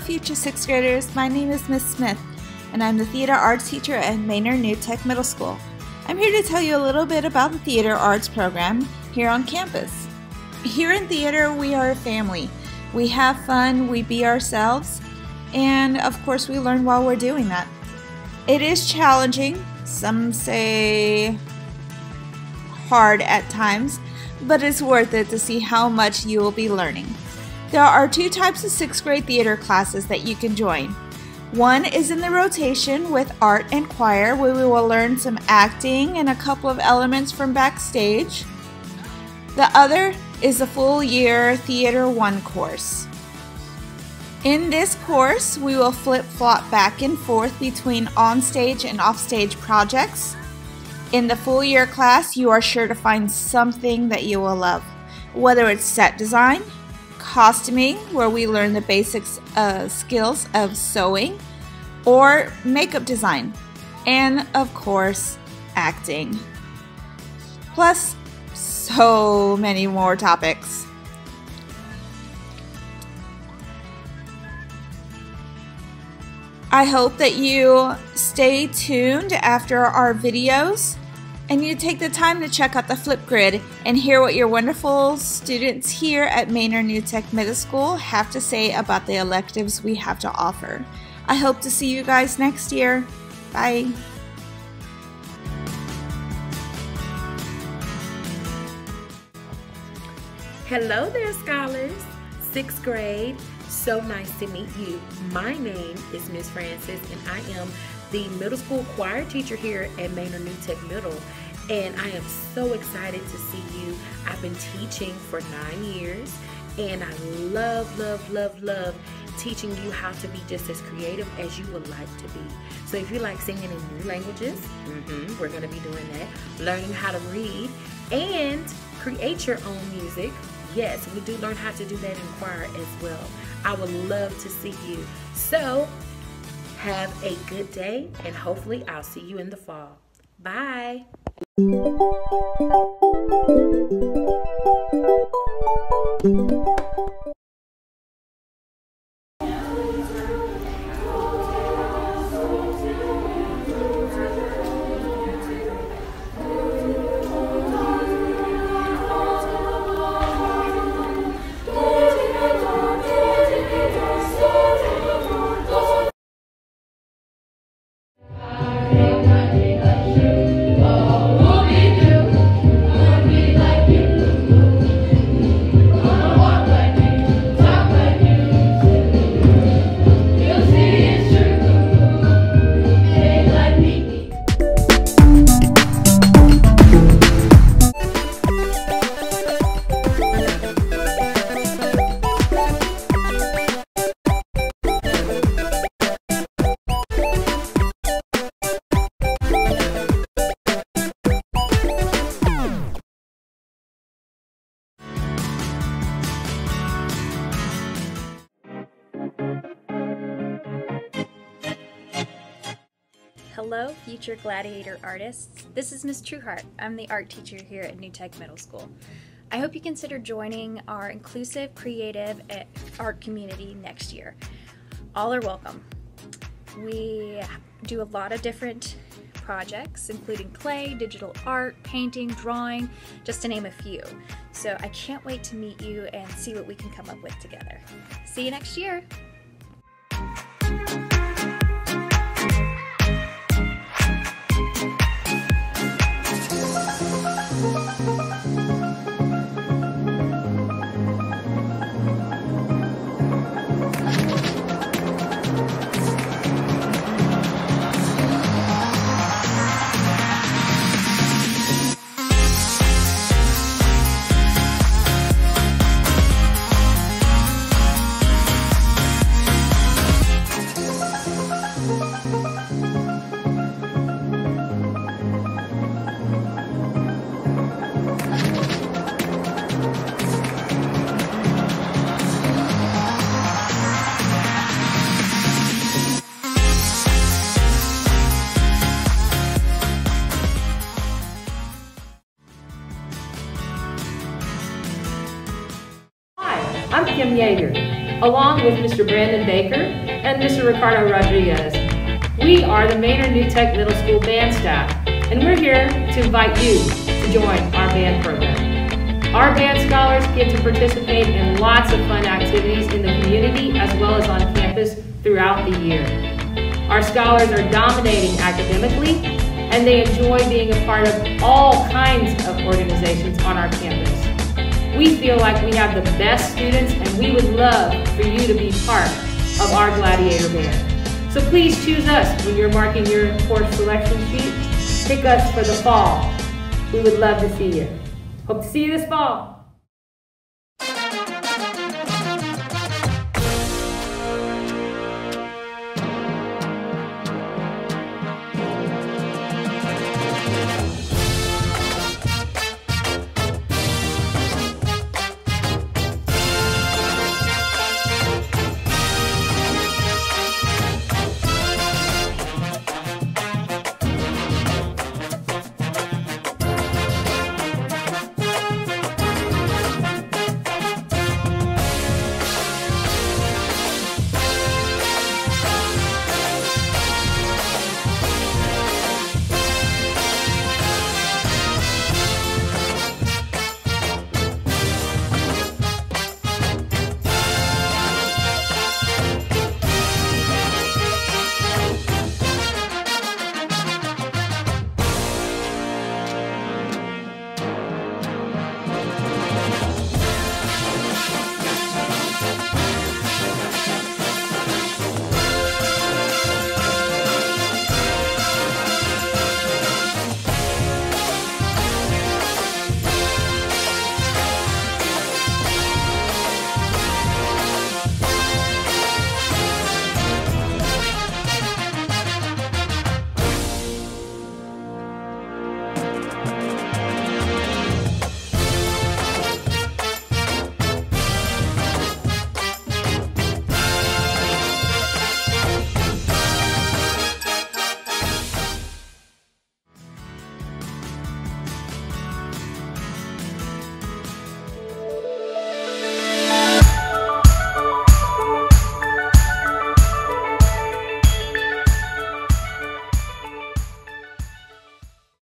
future sixth graders. My name is Miss Smith, and I'm the theater arts teacher at Manor New Tech Middle School. I'm here to tell you a little bit about the theater arts program here on campus. Here in theater, we are a family. We have fun, we be ourselves, and of course, we learn while we're doing that. It is challenging, some say hard at times, but it's worth it to see how much you will be learning. There are two types of sixth grade theater classes that you can join. One is in the rotation with art and choir, where we will learn some acting and a couple of elements from backstage. The other is the full year Theater 1 course. In this course, we will flip flop back and forth between onstage and offstage projects. In the full year class, you are sure to find something that you will love, whether it's set design, costuming, where we learn the basics uh, skills of sewing, or makeup design, and of course, acting. Plus, so many more topics. I hope that you stay tuned after our videos and you take the time to check out the Flipgrid and hear what your wonderful students here at Manor New Tech Middle School have to say about the electives we have to offer. I hope to see you guys next year. Bye. Hello there, scholars. Sixth grade. So nice to meet you. My name is Miss Francis, and I am the middle school choir teacher here at Manor New Tech Middle. And I am so excited to see you. I've been teaching for nine years, and I love, love, love, love teaching you how to be just as creative as you would like to be. So if you like singing in new languages, mm-hmm, we're going to be doing that. Learning how to read and create your own music yes, we do learn how to do that in choir as well. I would love to see you. So, have a good day, and hopefully, I'll see you in the fall. Bye. Hello, future gladiator artists. This is Miss Trueheart. I'm the art teacher here at New Tech Middle School. I hope you consider joining our inclusive, creative eh, art community next year. All are welcome. We do a lot of different projects, including clay, digital art, painting, drawing, just to name a few. So I can't wait to meet you and see what we can come up with together. See you next year! I'm Kim Yeager. along with Mr. Brandon Baker and Mr. Ricardo Rodriguez. We are the Manor New Tech Middle School band staff, and we're here to invite you to join our band program. Our band scholars get to participate in lots of fun activities in the community as well as on campus throughout the year. Our scholars are dominating academically, and they enjoy being a part of all kinds of organizations on our campus. We feel like we have the best students and we would love for you to be part of our Gladiator Band. So please choose us when you're marking your course selection sheet. Pick us for the fall. We would love to see you. Hope to see you this fall.